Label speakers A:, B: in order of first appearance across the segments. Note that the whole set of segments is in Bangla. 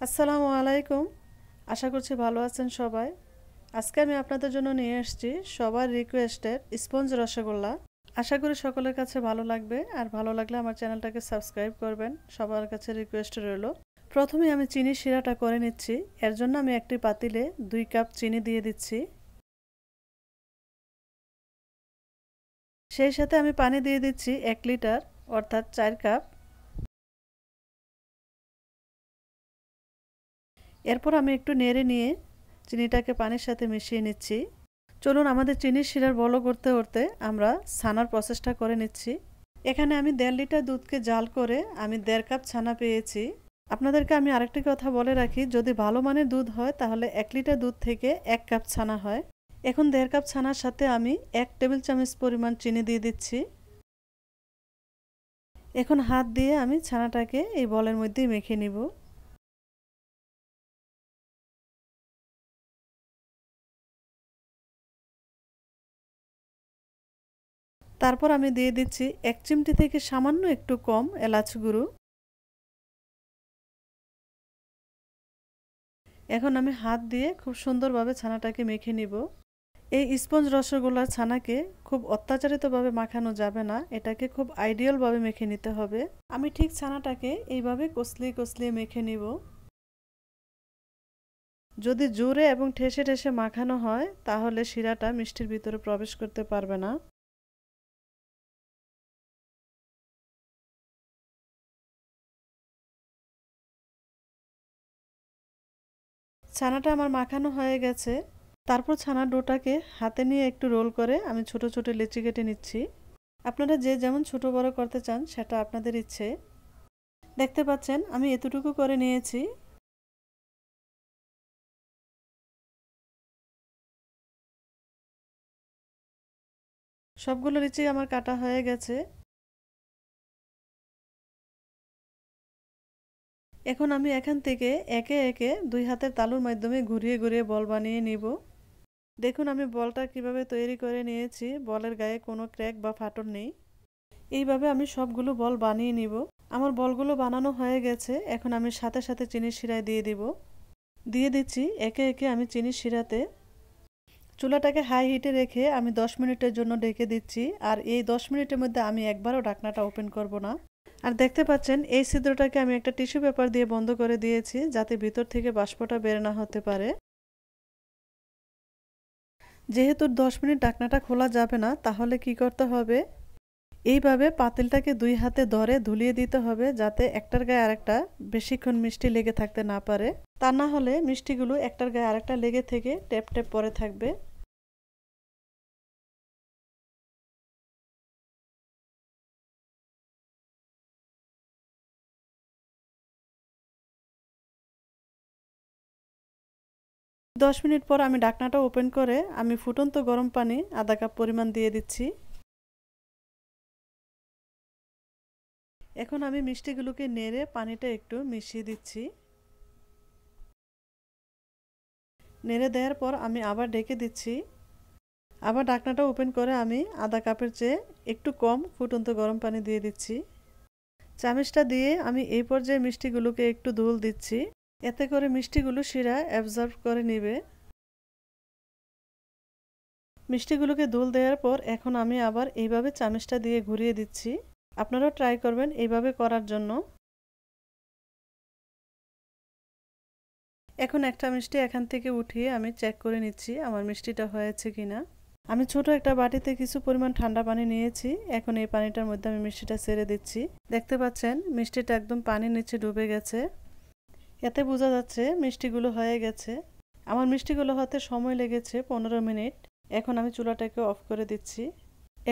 A: আসসালামু আলাইকুম। আশা করছি ভালো আছেন সবাই। আজকে আমি আপনাদের জন্য নিয়ে এসেছি সবার রিকোয়েস্টের স্পঞ্জ রসগোল্লা। আশা করি সকলের কাছে ভালো লাগবে। আর ভালো লাগলে আমার চ্যানেলটাকে সাবস্ক্রাইব করবেন। সবার কাছে রিকোয়েস্ট রইল। প্রথমে আমি চিনি শিরাটা করে নিচ্ছি। এর জন্য আমি একটি পাতিলে দুই কাপ চিনি দিয়ে দিচ্ছি। সেই সাথে আমি পানি দিয়ে দিচ্ছি এক লিটার, অর্থাৎ চার কাপ। এরপর আমি একটু নেড়ে নিয়ে চিনিটাকে পানির সাথে মিশিয়ে নিচ্ছি। চলুন আমাদের চিনির শিরার বলো করতে করতে আমরা ছানার প্রসেসটা করে নিচ্ছি। এখানে আমি দেড় লিটার দুধকে জাল করে আমি দেড় কাপ ছানা পেয়েছি। আপনাদেরকে আমি আরেকটি কথা বলে রাখি, যদি ভালো মানের দুধ হয়, তাহলে এক লিটার দুধ থেকে এক কাপ ছানা হয়। এখন দেড় কাপ ছানার সাথে আমি এক টেবিল চামচ পরিমাণ চিনি দিয়ে দিচ্ছি। এখন হাত দিয়ে আমি ছানাটাকে এই বলের মধ্যেই মেখে নিব। তারপর আমি দিয়ে দিচ্ছি এক চিমটি থেকে সামান্য একটু কম এলাচ গুঁড়ো। এখন আমি হাত দিয়ে খুব সুন্দরভাবে ছানাটাকে মেখে নিব। এই স্পঞ্জ রসগোল্লার ছানাকে খুব অত্যাচারিতভাবে মাখানো যাবে না, এটাকে খুব আইডিয়ালভাবে মেখে নিতে হবে। আমি ঠিক ছানাটাকে এইভাবে কসলিয়ে কসলিয়ে মেখে নিব। যদি জোরে এবং ঠেসে ঠেসে মাখানো হয়, তাহলে শিরাটা মিষ্টির ভিতরে প্রবেশ করতে পারবে না। ছানাটা আমার মাখানো হয়ে গেছে। তারপর ছানার ডোটাকে হাতে নিয়ে একটু রোল করে আমি ছোট ছোট লেচি কেটে নিচ্ছি। আপনারা যে যেমন ছোট বড় করতে চান, সেটা আপনাদের ইচ্ছে। দেখতে পাচ্ছেন, আমি এতটুকু করে নিয়েছি। সবগুলো লিচি আমার কাটা হয়ে গেছে। এখন আমি এখান থেকে একে একে দুই হাতের তালুর মাধ্যমে ঘুরিয়ে ঘুরিয়ে বল বানিয়ে নিব। দেখুন, আমি বলটা কীভাবে তৈরি করে নিয়েছি। বলের গায়ে কোনো ক্র্যাক বা ফাটল নেই। এইভাবে আমি সবগুলো বল বানিয়ে নিব। আমার বলগুলো বানানো হয়ে গেছে। এখন আমি সাথে সাথে চিনির শিরায় দিয়ে দিব। দিয়ে দিচ্ছি একে একে আমি চিনির শিরাতে। চুলাটাকে হাই হিটে রেখে আমি দশ মিনিটের জন্য ডেকে দিচ্ছি। আর এই দশ মিনিটের মধ্যে আমি একবারও ঢাকনাটা ওপেন করব না। আর দেখতে পাচ্ছেন, এই ছিদ্রটাকে আমি একটা টিস্যু পেপার দিয়ে বন্ধ করে দিয়েছি যাতে ভিতর থেকে বাষ্পটা বের না হতে পারে। যেহেতু দশ মিনিট ডাকনাটা খোলা যাবে না, তাহলে কি করতে হবে? এইভাবে পাতিলটাকে দুই হাতে ধরে ধুলিয়ে দিতে হবে যাতে একটার গায়ে আরেকটা বেশিক্ষণ মিষ্টি লেগে থাকতে না পারে। তা না হলে মিষ্টিগুলো একটার গায়ে আরেকটা লেগে থেকে টেপ টেপ পরে থাকবে। দশ মিনিট পর আমি ডাকনাটা ওপেন করে আমি ফুটন্ত গরম পানি আধা কাপ পরিমাণ দিয়ে দিচ্ছি। এখন আমি মিষ্টিগুলোকে নেড়ে পানিটা একটু মিশিয়ে দিচ্ছি। নেড়ে দেওয়ার পর আমি আবার ডেকে দিচ্ছি। আবার ডাকনাটা ওপেন করে আমি আধা কাপের চেয়ে একটু কম ফুটন্ত গরম পানি দিয়ে দিচ্ছি। চামিচটা দিয়ে আমি এই পর্যায়ে মিষ্টিগুলোকে একটু ধুল দিচ্ছি। এতে করে মিষ্টিগুলো শিরা অ্যাবজর্ব করে নেবে। মিষ্টিগুলোকে দুল দেওয়ার পর এখন আমি আবার এইভাবে চামচটা দিয়ে ঘুরিয়ে দিচ্ছি। আপনারাও ট্রাই করবেন এইভাবে করার জন্য। এখন একটা মিষ্টি এখান থেকে উঠিয়ে আমি চেক করে নিচ্ছি আমার মিষ্টিটা হয়েছে কিনা। আমি ছোট একটা বাটিতে কিছু পরিমাণ ঠান্ডা পানি নিয়েছি। এখন এই পানিটার মধ্যে আমি মিষ্টিটা ছেড়ে দিচ্ছি। দেখতে পাচ্ছেন, মিষ্টিটা একদম পানির নিচে ডুবে গেছে। এতে বোঝা যাচ্ছে মিষ্টিগুলো হয়ে গেছে। আমার মিষ্টিগুলো হতে সময় লেগেছে পনেরো মিনিট। এখন আমি চুলাটাকে অফ করে দিচ্ছি।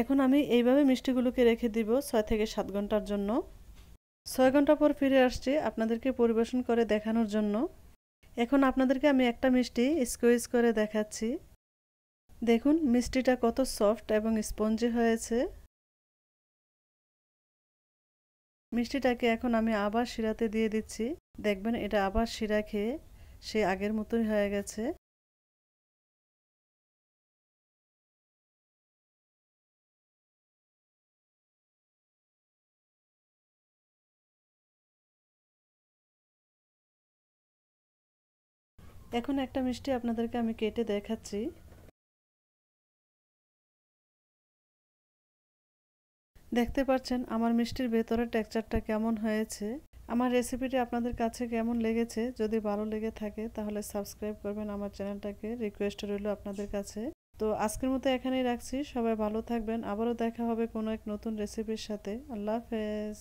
A: এখন আমি এইভাবে মিষ্টিগুলোকে রেখে দিব ছয় থেকে সাত ঘণ্টার জন্য। ছয় ঘণ্টা পর ফিরে আসছি আপনাদেরকে পরিবেশন করে দেখানোর জন্য। এখন আপনাদেরকে আমি একটা মিষ্টি স্কোয়েজ করে দেখাচ্ছি। দেখুন, মিষ্টিটা কত সফট এবং স্পঞ্জি হয়েছে। মিষ্টিটাকে এখন আমি আবার শিরাতে দিয়ে দিচ্ছি। দেখবেন এটা আবার শিরা খেয়ে সে আগের মতোই হয়ে গেছে। এখন একটা মিষ্টি আপনাদেরকে আমি কেটে দেখাচ্ছি। দেখতে পাচ্ছেন আমার মিষ্টির ভেতরের টেক্সচারটা কেমন হয়েছে। আমার রেসিপিটি আপনাদের কাছে কেমন লেগেছে? যদি ভালো লেগে থাকে, তাহলে সাবস্ক্রাইব করবেন আমার চ্যানেলটাকে রিকোয়েস্ট রইল আপনাদের কাছে। তো আজকের মতো এখানেই রাখছি। সবাই ভালো থাকবেন। আবারও দেখা হবে কোনো এক নতুন রেসিপির সাথে। আল্লাহ হাফেজ।